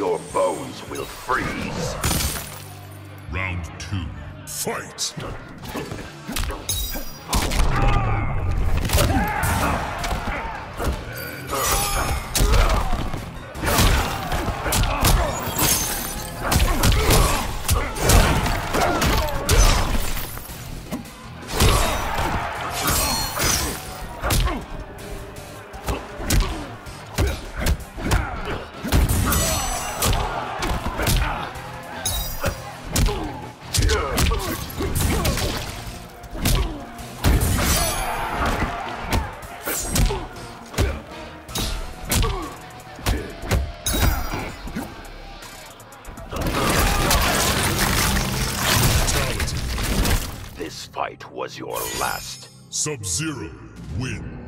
Your bones will freeze. Round two. Fight! This fight was your last. Sub-Zero wins.